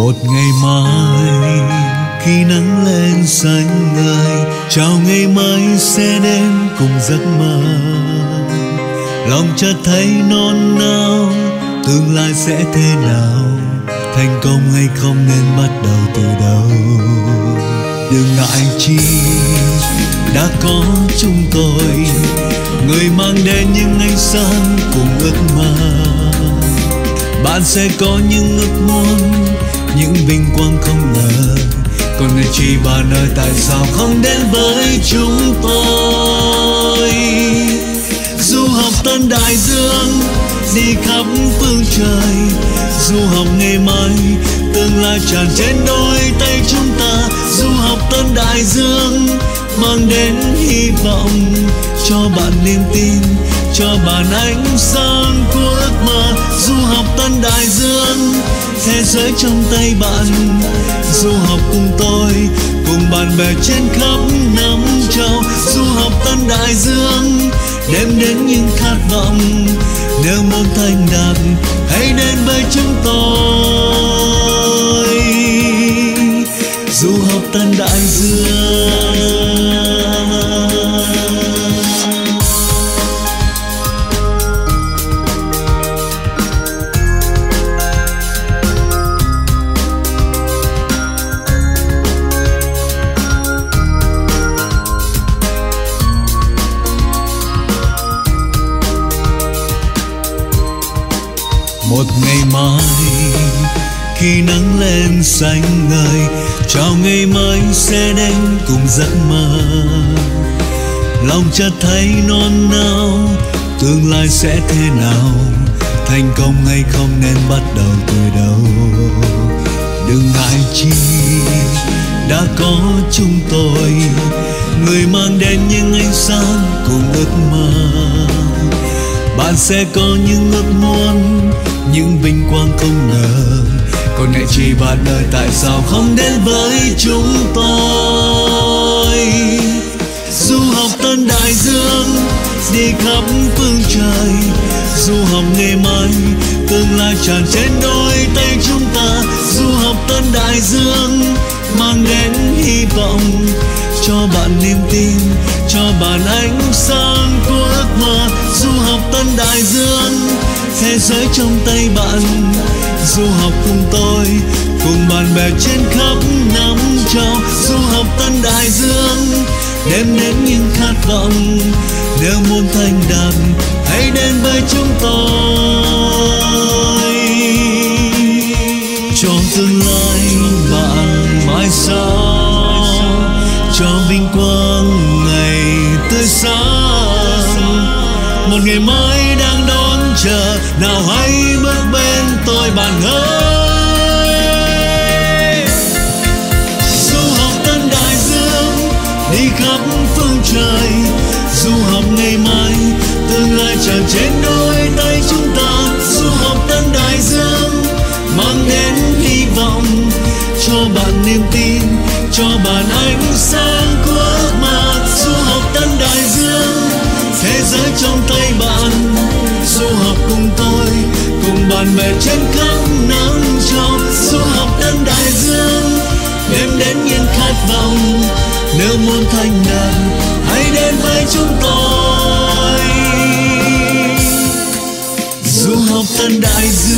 một ngày mai, khi nắng lên xanh ngời, chào ngày mai sẽ đến cùng giấc mơ lòng chợt thấy non nao, tương lai sẽ thế nào? Thành công hay không nên bắt đầu từ đâu đừng ngại chi, đã có chúng tôi, người mang đến những ánh sáng cùng ước mơ. Bạn sẽ có những ước muốn, những vinh quang không ngờ. Còn người chỉ bà nơi tại sao không đến với chúng tôi? Học tân đại dương, đi khắp phương trời. Du học ngày mai tương lai tràn trên đôi tay chúng ta. Du học tân đại dương, mang đến hy vọng cho bạn niềm tin, cho bạn ánh sáng của ước mơ. Du học tân đại dương, thế giới trong tay bạn. Du học cùng tôi, cùng bạn bè trên khắp năm châu. Du học tân đại dương đem đến những khát vọng, nếu muốn thành đạt, hãy đến với chúng tôi. Du học tân đại dương một ngày mai, khi nắng lên xanh ngời, chào ngày mai sẽ đến cùng giấc mơ. Lòng chợt thấy non nao, tương lai sẽ thế nào? Thành công hay không nên bắt đầu từ đâu đừng ngại chi, đã có chúng tôi, người mang đến những ánh sáng cùng ước mơ. Bạn sẽ có những ước muốn những vinh quang không ngờ. Còn ngại chi bạn ơi, tại sao không đến với chúng tôi? Du học tân đại dương, đi khắp phương trời du học ngày mai tương lai tràn trên đôi tay chúng ta. Du học tân đại dương, mang đến hy vọng cho bạn niềm tin, cho bạn ánh sáng của ước mơ. Du học tân đại dương thế giới trong tay bạn. Du học cùng tôi, cùng bạn bè trên khắp năm châu. Du học tân đại dương, đem đến những khát vọng. Nếu muốn thành đạt, hãy đến với chúng tôi. Cho tương lai, bạn mãi sau. Cho vinh quang ngày tươi sáng. Một ngày mai chờ, nào hãy bước bên tôi bạn ơi. Du học tân đại dương, đi khắp phương trời du học ngày mai, tương lai chờ trên đôi tay chúng ta. Du học tân đại dương, mang đến hy vọng, cho bạn niềm tin, cho bạn ánh sáng của ước mơ du học tân đại dương, thế giới trong tay bạn bè trên khắp năm châu du học tân đại dương. Đêm đến những khát vọng, nếu muốn thành đạt hãy đến với chúng tôi. Du học tân đại dương